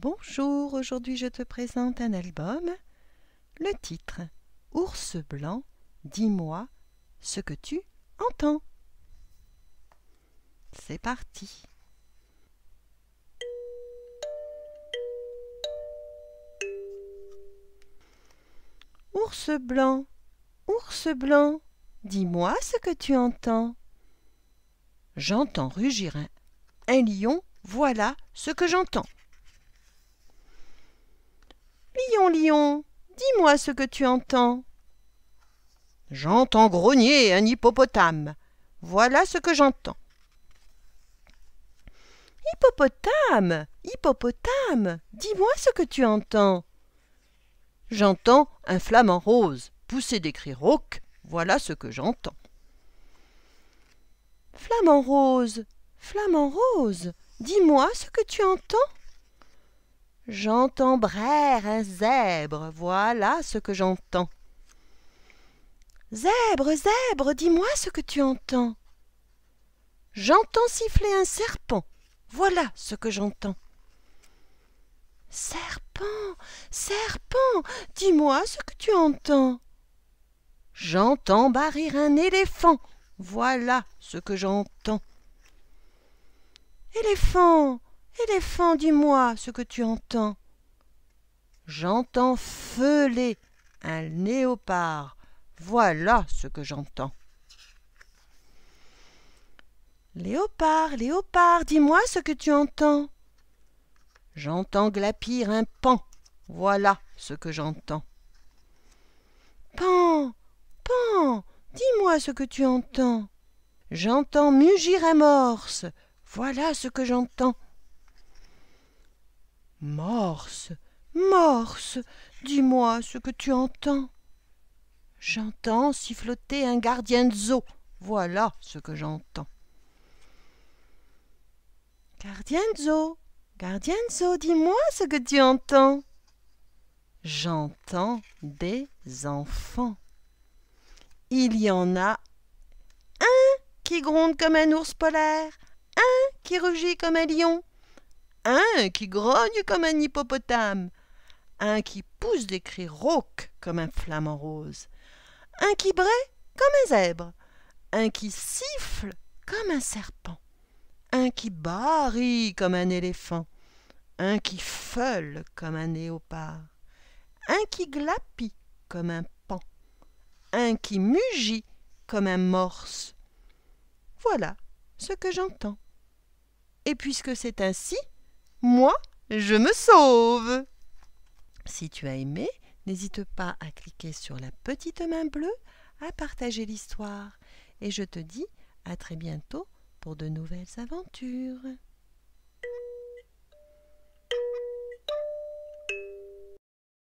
Bonjour, aujourd'hui je te présente un album. Le titre Ours blanc, dis-moi ce que tu entends. C'est parti. Ours blanc, ours blanc, dis-moi ce que tu entends. J'entends rugir un, lion, voilà ce que j'entends. Dis-moi ce que tu entends. J'entends grogner un hippopotame. Voilà ce que j'entends. Hippopotame, hippopotame, dis-moi ce que tu entends. J'entends un flamant rose pousser des cris rauques. Voilà ce que j'entends. Flamant rose, flamant rose, dis-moi ce que tu entends. J'entends braire un zèbre, voilà ce que j'entends. Zèbre, zèbre, dis-moi ce que tu entends. J'entends siffler un serpent, voilà ce que j'entends. Serpent, serpent, dis-moi ce que tu entends. J'entends barrir un éléphant, voilà ce que j'entends. Éléphant, Éléphant, dis-moi ce que tu entends. J'entends feuler un léopard. Voilà ce que j'entends. Léopard, léopard, dis-moi ce que tu entends. J'entends glapir un pan. Voilà ce que j'entends. Pan, pan, dis-moi ce que tu entends. J'entends mugir un morse. Voilà ce que j'entends. Morse, morse, dis-moi ce que tu entends. J'entends siffloter un gardien de zoo. Voilà ce que j'entends. Gardien de zoo, gardien de zoo, dis-moi ce que tu entends. J'entends des enfants. Il y en a un qui gronde comme un ours polaire, un qui rugit comme un lion, un qui grogne comme un hippopotame, un qui pousse des cris rauques comme un flamant rose, un qui braie comme un zèbre, un qui siffle comme un serpent, un qui barille comme un éléphant, un qui feule comme un léopard, un qui glapit comme un pan, un qui mugit comme un morse. Voilà ce que j'entends. Et puisque c'est ainsi, moi, je me sauve. Si tu as aimé, n'hésite pas à cliquer sur la petite main bleue, à partager l'histoire. Et je te dis à très bientôt pour de nouvelles aventures.